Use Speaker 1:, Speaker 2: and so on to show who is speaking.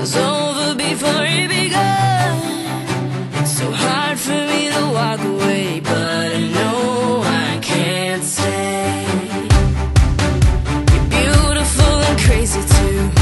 Speaker 1: was over before it began. It's so hard for me to walk away, but I know I can't stay. You're beautiful and crazy too.